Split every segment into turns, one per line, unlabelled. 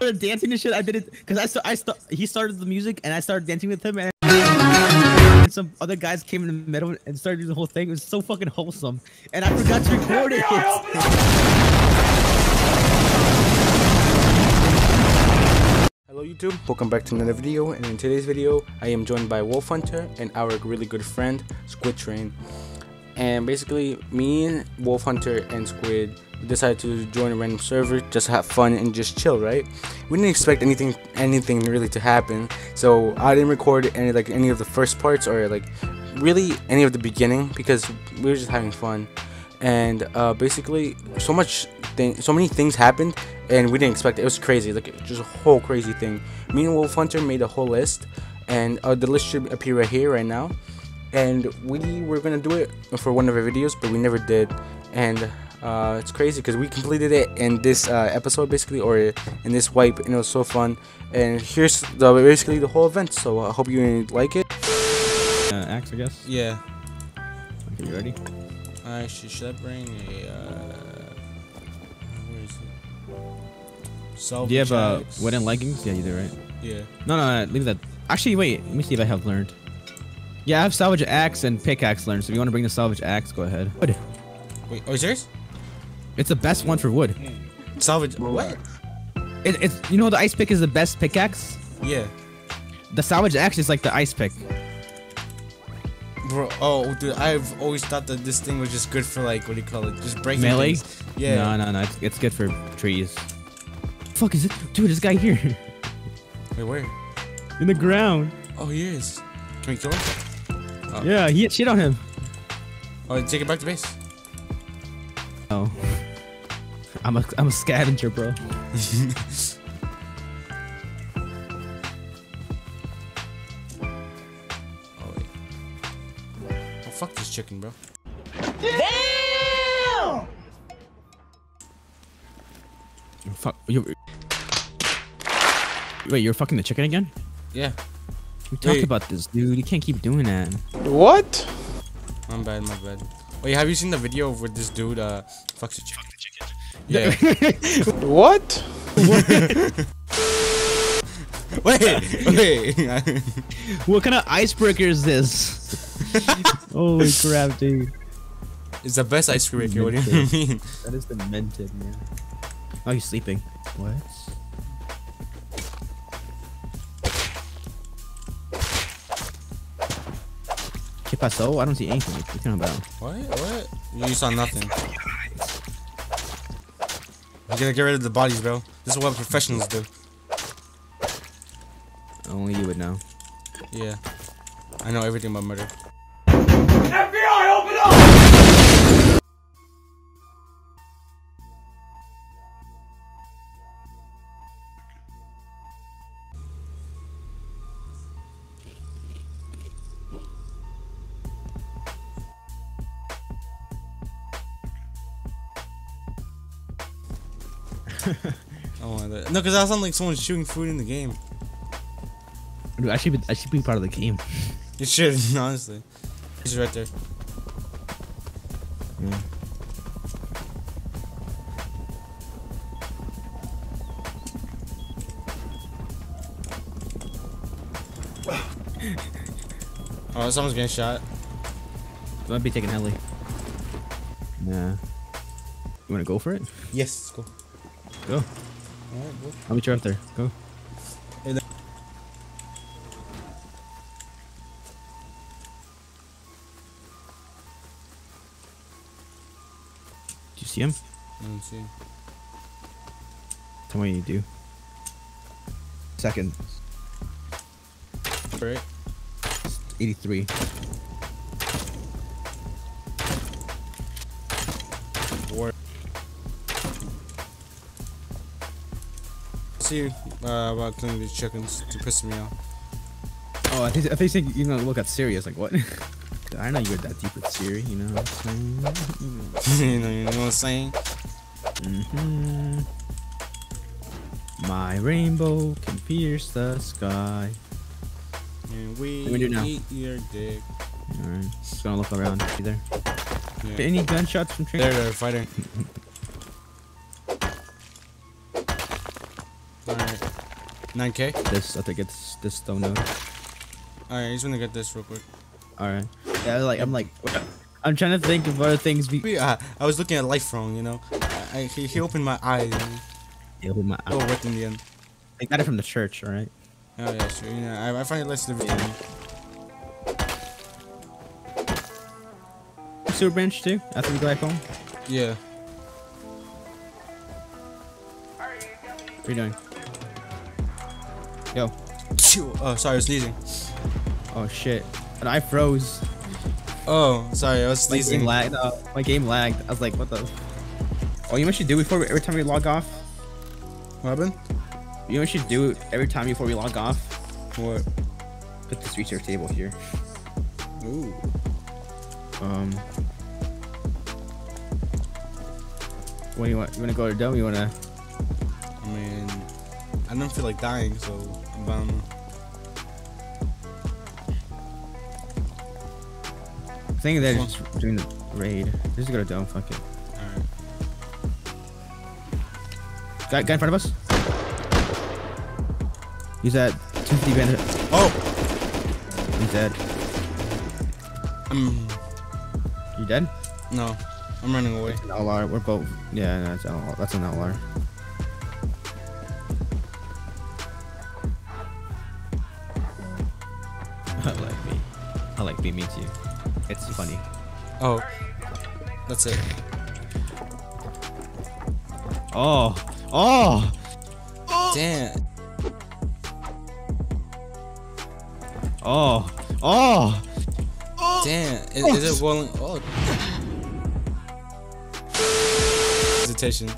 started dancing and shit. I did it because I, st- I st- he started the music and I started dancing with him and, and some other guys came in the middle and started doing the whole thing. It was so fucking wholesome, and I forgot to record it.
Hello YouTube, welcome back to another video and in today's video I am joined by Wolf Hunter and our really good friend Squid Train and basically me and Wolf Hunter and Squid decided to join a random server just have fun and just chill right we didn't expect anything anything really to happen so I didn't record any like any of the first parts or like really any of the beginning because we were just having fun and uh, basically so much thing so many things happened and we didn't expect it. It was crazy, like just a whole crazy thing. Me and Wolf Hunter made a whole list, and uh, the list should appear right here, right now. And we were gonna do it for one of our videos, but we never did. And uh, it's crazy because we completed it in this uh, episode, basically, or in this wipe, and it was so fun. And here's the basically the whole event. So I hope you like it.
Uh, axe, I guess.
Yeah.
Okay, you ready?
I should, should I bring a? Uh, where is it? Salvage
Do you have uh,
axe.
wooden leggings? Yeah, you do, right?
Yeah.
No, no, no, leave that. Actually, wait. Let me see if I have learned. Yeah, I have salvage axe and pickaxe learned. So if you want to bring the salvage axe, go ahead. Wood.
Wait. Oh, serious?
It's the best one for wood.
Salvage. What?
It, it's you know the ice pick is the best pickaxe.
Yeah.
The salvage axe is like the ice pick.
Bro, oh, dude, I've always thought that this thing was just good for like, what do you call it? Just breaking
Melee?
things. Yeah.
No, no, no. It's, it's good for trees. Fuck is it, dude? This guy here
Wait, where?
in the ground.
Oh, he is. Can we kill him? Oh.
Yeah, he hit shit on him.
Oh, take it back to base.
Oh, I'm a I'm a scavenger, bro.
Oh, wait. Oh, fuck this chicken, bro. Damn!
Fuck you. Wait, you're fucking the chicken again?
Yeah.
We talked
Wait.
about this, dude. You can't keep doing that.
What?
My bad, my bad. Wait, have you seen the video where this dude, uh, fucks a chicken? Yeah.
What?
wait, wait.
What kind of icebreaker is this? Holy crap, dude.
it's the best ice cream maker. What do you mean?
That is demented, man. Oh, he's sleeping. What? ¿Qué pasó? I don't see anything. What are you talking about?
What? What? You saw nothing. You gotta get rid of the bodies, bro. This is what professionals do.
Only you would know.
Yeah. I know everything about murder. Oh, no, because that sounds like someone shooting food in the game.
Dude, I should be, I should be part of the game.
You should, honestly. He's right there.
Yeah.
Oh, someone's getting shot.
I might be taking heli. Nah. You wanna go for it?
Yes, let's go.
Go.
Alright, go.
I'll meet you up there. Go.
Hey there.
Do you see him?
I don't see. him.
Tell me what you do. Second.
Right.
83.
See uh, about killing these chickens to piss me off.
Oh, I think I think you gonna look at Siri. I was like, what? I know you're that deep with Siri. You know what I'm saying?
you, know, you know what I'm saying?
hmm My rainbow can pierce the sky.
And we
What do we do now?
eat your dick.
Alright, just gonna look around. See there?
Yeah.
Any gunshots from train?
There, they're fighting. 9k.
This I think it's this stone node.
Alright, he's gonna get this real quick.
All right. Yeah, like I'm like, I'm trying to think of other things. We
Yeah, I was looking at life wrong, you know. I, I he, he opened my eyes. And
yeah, with my,
it all worked in the end.
I got it from the church. All right.
Oh yeah, sure. Yeah, I, I find it less every time.
Sewer branch too. After we go back home.
Yeah.
What are you doing? Yo.
Oh, sorry, I was sneezing.
Oh shit. And I froze.
Oh, sorry, I was
My game
sneezing.
lagged. Uh, my game lagged. I was like, what the? Oh, you know what you should do before every time we log off?
What happened?
You know what you should do it every time before we log off?
What?
Put this research table here.
Ooh.
Um. What do you want? You want to go to dome? You want to?
I mean, I don't feel like dying, so I'm bound.
I think they're just doing the raid. Just go to dome. Fuck it.
Alright.
Guy, guy in front of us. He's at 250 bandit.
Oh!
He's dead.
Um,
You dead?
no. I'm running away.
An LR. We're both. Yeah, no, that's an LR. That's an LR. Being me too. It's funny.
Oh. That's it.
Oh. Oh. oh.
Damn.
Oh. oh. Oh.
Damn. Is, is it rolling? Oh. Hesitation.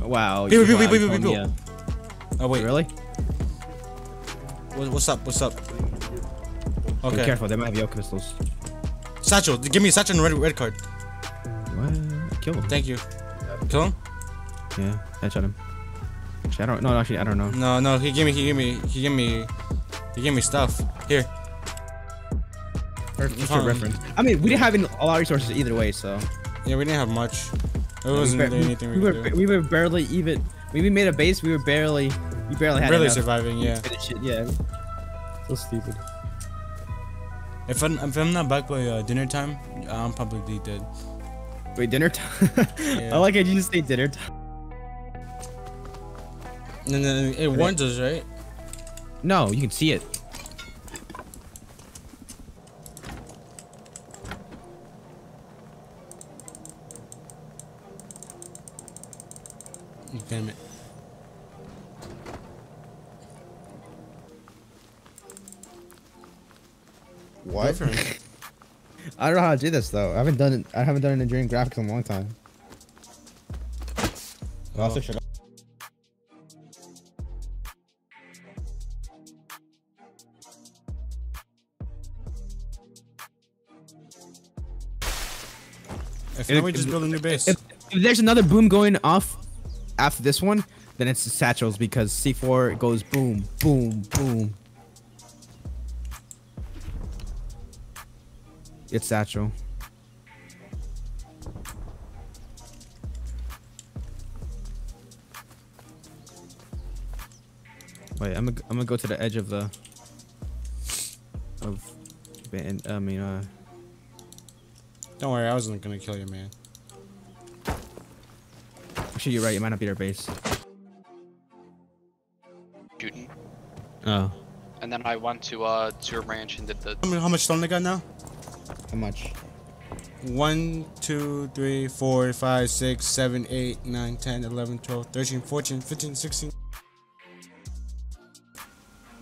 Wow.
People,
you
people,
are
people, people.
Antonia.
Oh, wait.
Really?
What, what's up? What's up?
Be
Okay.
careful. They might have yo crystals.
Satchel. Give me a satchel and red, red card.
What? Kill him.
Thank you. Kill him?
Yeah. Headshot him. Actually, I don't. No, actually, I don't know.
No, no. He gave me. He gave me. He gave me. He gave me stuff. Here.
Just for
Fine.
reference. I mean, we didn't have a lot of resources either way, so.
Yeah, we didn't have much. There
we,
wasn't
we-
anything we,
we
could
were
do.
we were barely even. When we made a base, we were barely. We barely had
Really
enough
surviving, yeah.
it. Yeah. So stupid.
If I'm, if I'm not back by uh, dinner time, I'm probably dead.
Wait, dinner time.
Yeah.
I like it. You just say dinner time.
And then it warns us, right?
No, you can see it.
Damn it.
What?
Go.
I don't know how to do this though. I haven't done it. I haven't done it in Dream Graphics in a long time.
Oh.
Also, should I?
If not, we just build a new base.
If, if there's another boom going off after this one, then it's the satchels because C4 goes boom, boom, boom. It's satchel. Wait, I'm gonna I'm gonna go to the edge of the of band. I mean, uh,
Don't worry, I wasn't gonna kill you, man.
actually, you're right. It might not be their base.
shooting.
Oh,
And then I went to uh Sewer Branch and did the
How, much stone I got now?
How much?
One, two, three, four, five, six, seven, eight, nine, ten, eleven, twelve, thirteen, fourteen, fifteen, sixteen.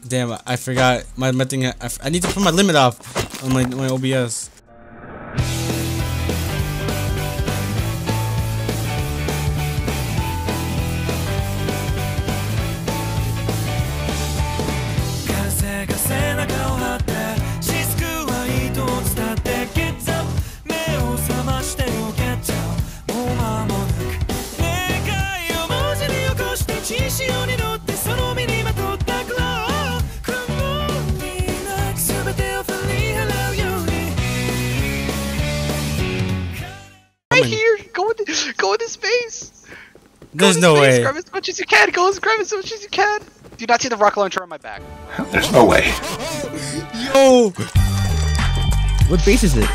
Damn, I- forgot my, my thing. I, I need to put my limit off on my, my OBS. There's no
with his
way.
Grab as much as you can! Go and grab as much as you can! Do you not see the rocket launcher on my back?
There's no way.
Yo,
What base is it?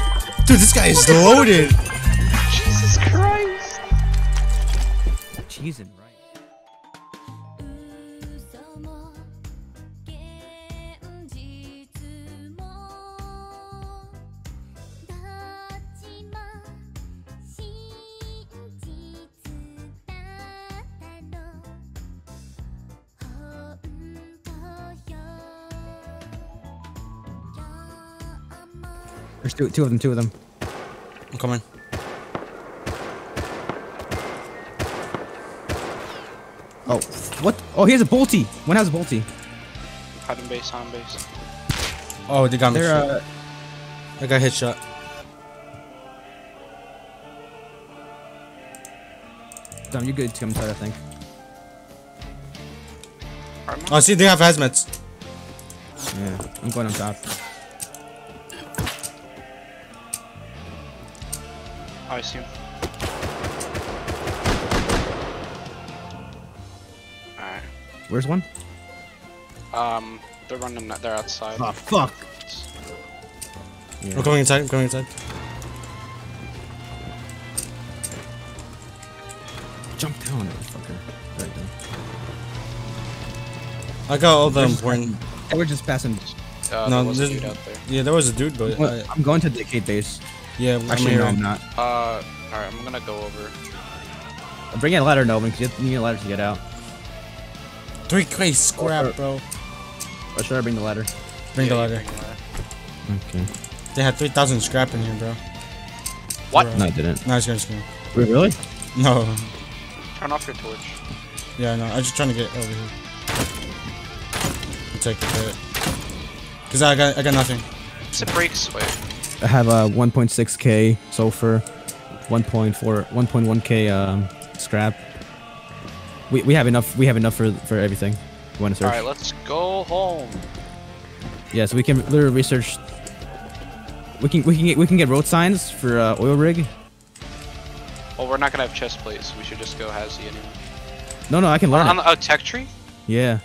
dude, this guy is loaded.
Jesus Christ!
Cheese There's two, two of them, two of them.
I'm coming.
Oh, what? Oh, he has a bolty. One has a bolty.
Hiding base, hiding base.
Oh, they got me.
They're, uh,
I got hit shot.
Dom, you're good to come inside, I think.
Oh, see, they have hazmats.
Yeah, I'm going on top.
I see him. Alright.
Where's one?
Um, they're running. They're outside.
Oh, fuck. Yeah.
I'm going inside. I'm going inside.
Jump down, motherfucker. Right there.
I got all the important.
We're just passing.
Uh,
No,
there was a dude out there.
Yeah, there was a dude, but
Well,
uh,
I'm going to Decade base.
Yeah, I'm
Actually,
here.
no, I'm not.
Uh, alright, I'm gonna go over.
I'm bringing a ladder, no, because you need a ladder to get out.
Three crates scrap, bro.
Or should I bring the ladder?
Bring the
Yeah, you
ladder.
bring the ladder.
Okay.
They had 3,000 scrap in here, bro.
What?
No, I didn't.
No, it's gonna scream.
Wait, really?
No.
Turn off your torch.
Yeah, no. I'm just trying to get over here. Take the it. Cause I got, I got nothing.
It's a break Wait.
I have a 1.6k sulfur, 1.4, 1.1k um, scrap. We, we have enough. We have enough for for everything. You want to search?
Alright, let's go home.
Yeah, so we can literally research. We can we can get we can get road signs for uh, oil rig.
Well, we're not gonna have chest plates. We should just go Hazy anyway.
No, no, I can learn.
On oh, tech tree?
Yeah,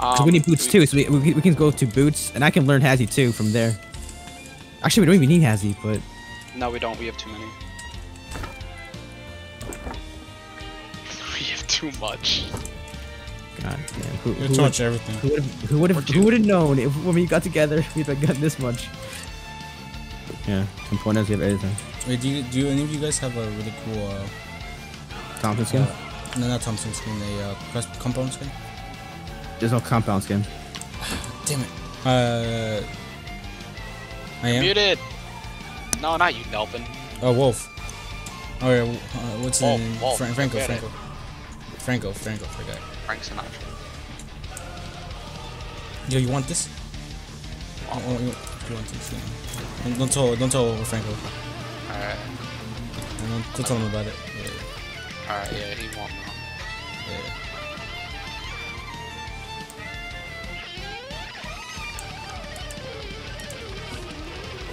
Um,
so we need boots too. So we, we, we can go to boots, and I can learn Hazy too from there. Actually, we don't even need Hazy, but
No, we don't. We have too many. we have too much.
God, damn, who,
It's
who
too much everything.
Who would have who would have who would have known if when we got together we'd have gotten this much? Yeah, components we have everything.
Wait, do you, do you, any of you guys have a really cool, uh,
Thompson skin.
uh no, not Thompson skin, a, uh, compound skin?
There's no compound skin.
Damn it. Uh, I am?
Muted. No, not you, Nelvin.
Oh, Wolf. Oh, yeah, uh, what's
Wolf,
name?
Wolf,
Fra- Franco,
forget it.
Franco. Franco, Franco, forgot.
Frank Sinatra.
Yo, you want this? Oh, oh, you, you want this? Yeah. Don't, don't tell, don't tell Franco.
Alright.
Don't, don't tell him about it. Yeah,
Alright, yeah, he won't know.
yeah.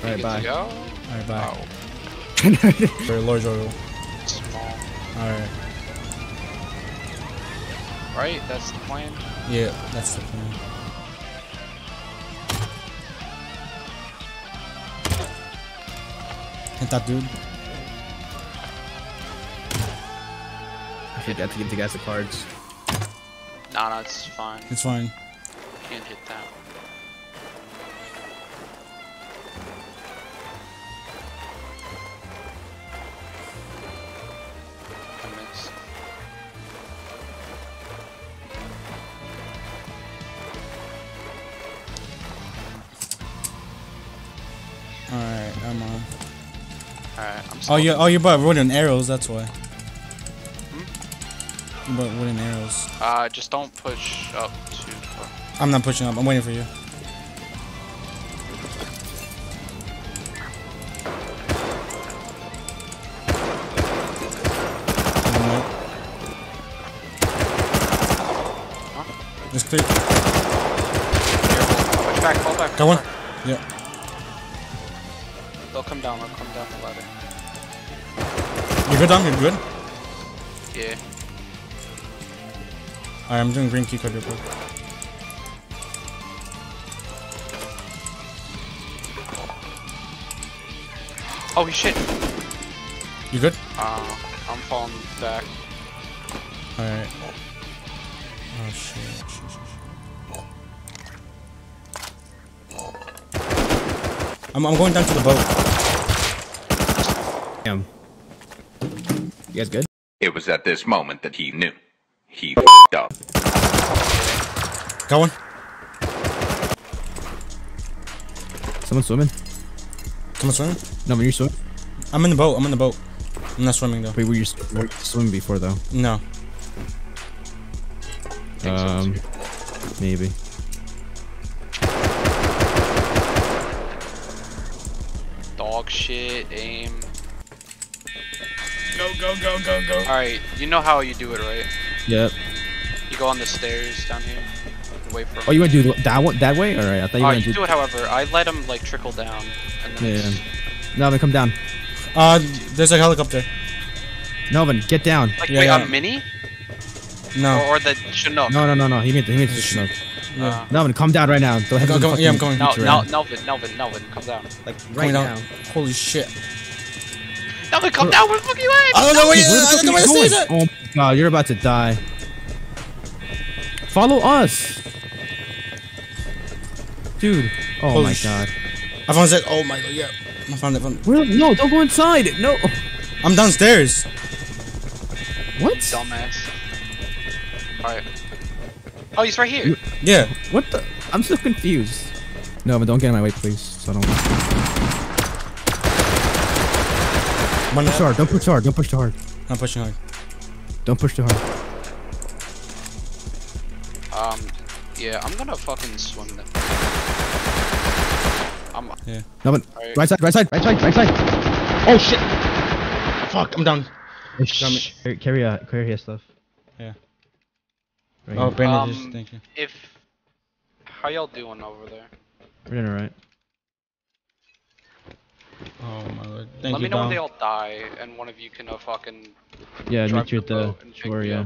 All right, bye.
Alright, bye.
Oh,
For large oil.
small.
Alright.
Right? That's the plan?
Yeah, that's the plan. Hit that dude.
I forgot to give the guys the cards.
Nah, nah, it's fine.
It's fine.
Can't hit that.
Alright, I'm.
Alright, I'm
Oh, yeah, oh, you bought wooden arrows, that's why. You bought wooden arrows.
Uh, just don't push up too far.
I'm not pushing up, I'm waiting for you. Just clear.
Careful. Push back, fall back.
Got one.
back. Come down, they'll come down the ladder.
You good, Dom? You good?
Yeah.
Alright, I'm doing green key quick.
Oh shit.
You good?
Uh, I'm falling back.
Alright. Oh shit. shit, shit, shit. I'm, I'm going down to the boat.
Damn. You guys good?
It was at this moment that he knew. He f***ed up.
Got one.
Someone swimming?
Come on, swimming.
No, when you're swimming.
I'm in the boat. I'm in the boat. I'm not swimming though.
Wait, were you, s- were you swimming before though?
No.
Um, maybe.
Dog shit, aim.
Go, go, go, go, go.
Alright, you know how you do it, right?
Yep.
You go on the stairs down here. Away from.
Oh, you want to do that one that way? All right. I thought you
Oh,
were
you
to
do it however. I let him like trickle down. And then
Yeah.
it's-
Melvin, come down.
Uh, there's a helicopter.
Melvin, get down.
Like,
Yeah,
wait,
yeah.
a mini?
No.
Or, or the Chinook?
No, no, no, no. He meant he meant to Chinook.
Uh,
Melvin, calm down right now. Don't have
Go- go- yeah, I'm going.
no,
beat you
no,
around.
Nelvin, Nelvin, Nelvin, come down.
Like right now.
Holy shit.
Nelvin, come down. Where the fuck you at?
I don't know where,
Where the
I
fuck
don't know
are
where
you
the
going? Oh my god, you're about to die. Follow us. Dude. Oh
Holy
my god.
I found it. Oh my god, yeah. I found it. Found it.
Where, no, don't go inside. No.
I'm downstairs.
What?
Dumbass. Alright. Oh, he's right here.
You-
Yeah.
What the? I'm so confused. No, but don't get in my way, please. So I don't.
One
Push hard. Don't push hard. Don't push too hard.
I'm pushing hard.
Don't push too hard.
Um, yeah, I'm gonna fucking swim them. I'm.
No, but
Alright.
right side, right side, right side, right side.
Oh shit. Fuck, I'm down.
Shh. Carry, carry, uh, carry his stuff.
Yeah.
Right
Oh,
here.
bandages.
Um,
Thank you.
If. How y'all doing over there?
We're doing alright.
Oh my lord. Thank
Let
you,
me know when they all die, and one of you can uh, fucking.
Yeah, meet you at
the
the
boat and pick
shore. Yeah.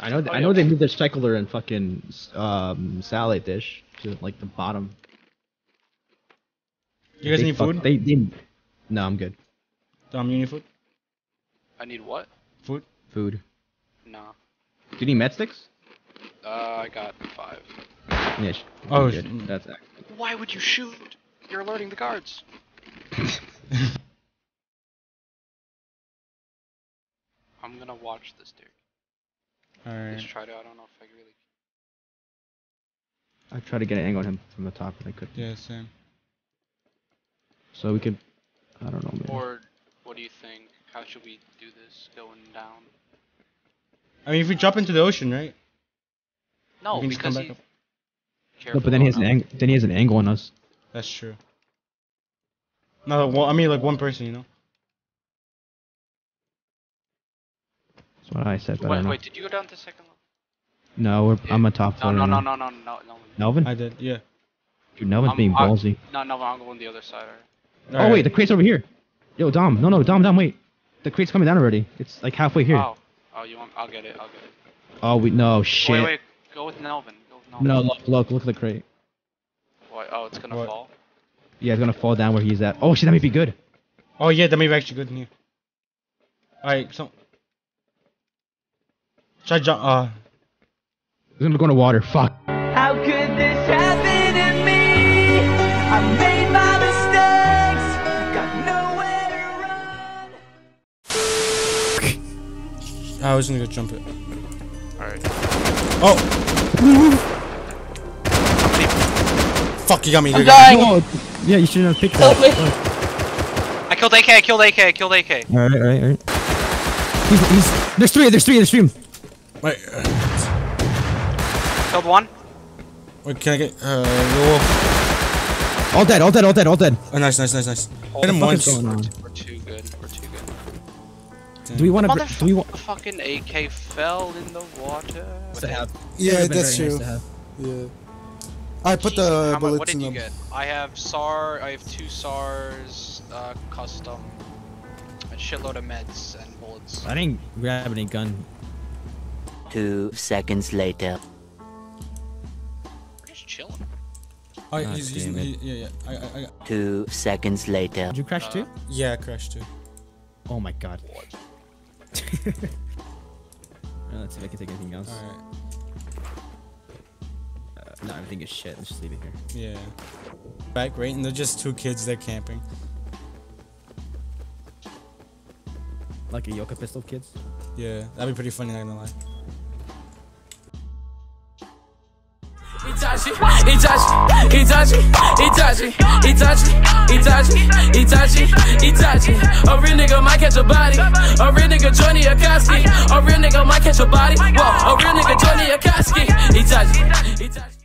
I know.
Oh,
I know
yeah.
they moved their cycler and fucking um salad dish to like the bottom.
You guys
They
need
fuck-
food?
They, they. No, I'm good.
Dom, you need food?
I need what?
Food?
Food.
No.
Do you need med sticks?
Uh, I got five.
Yeah.
Oh,
I'm good.
sh-
That's ac-
Why would you shoot? You're alerting the guards. I'm gonna watch this dude.
Alright.
Just try to. I don't know if I really.
I tried to get an angle on him from the top, but I couldn't.
Yeah, same.
So we could. I don't know, man.
Or, what do you think? How should we do this? Going down?
I mean, if we jump into the ocean, right?
No,
we can just come
because he.
up.
no, but then he has an
Careful,
ang- Then he has an angle on us.
That's true. No, well, I mean, like one person, you know?
That's what I said, but I
Wait,
don't know.
wait, did you go down to second level?
No, we're, I'm a top
No,
floor.
no,
right
no, no, no, no, no.
Melvin?
I did, yeah.
Dude, Melvin's
I'm-
being
I-
ballsy.
No, no, I'm going the other side. Oh, Alright.
Oh
Alright.
wait, the crate's over here. Yo, Dom. No, no, Dom, Dom, wait. The crate's coming down already. It's like halfway here.
Oh, oh, you want? I'll get it. I'll get it.
Oh, we no shit.
Wait, wait. Go with Nelvin. Go with Nelvin.
No, look, look, look at the crate.
What? Oh, it's gonna
What?
fall.
Yeah, it's gonna fall down where he's at. Oh shit, that might be good.
Oh, yeah, that may be actually good in here. Alright, so. Should I jump? Uh,
It's gonna go in the water. Fuck.
How could this happen to me? I made my mistakes, got nowhere to run.
I was gonna go jump it.
Alright.
Oh!
Somebody.
Fuck, you got me.
I'm
you got me.
dying.
Oh, yeah, you shouldn't have picked
Help
that.
me.
I killed AK. I killed AK. I killed AK.
Alright, alright, alright. He's, he's, there's three, there's three in the stream.
Wait, uh,
Killed one.
wait, can I get, uh, the
All dead, all dead, all dead, all dead.
Oh, nice, nice, nice, nice. Hit him
the fuck is
once.
going on?
We're too good. We're too good.
Do we want to? Do we want?
Motherfucking AK fell in the water.
Yeah, that's true. Yeah. I put
Jeez,
the
how mu- What
bullets
did
in
you
them.
get? I have SAR. I have two SARs. Uh, custom. A shitload of meds and bullets.
I didn't grab any gun.
Two seconds later.
We're just chilling.
Oh,
God
he's, he's, he, yeah, yeah. I, I, I,
Two seconds later.
Did you crash too?
yeah, I crashed too.
Oh my god. Uh, let's see if I can take anything else.
Alright.
No, everything is shit. Let's just leave it here.
Yeah. Back right, and they're just two kids. They're camping.
Like a Eoka pistol kids.
Yeah, that'd be pretty funny. Not gonna lie.
Itachi, Itachi, Itachi, Itachi, Itachi, Itachi, Itachi, Itachi. A real nigga might catch a body. A real nigga Johnny Akatsuki. A real nigga might catch a body. Whoa, a real nigga Johnny Akatsuki. Itachi, Itachi.